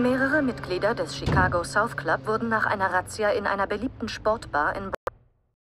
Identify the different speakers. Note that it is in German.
Speaker 1: Mehrere Mitglieder des Chicago South Club wurden nach einer Razzia in einer beliebten Sportbar in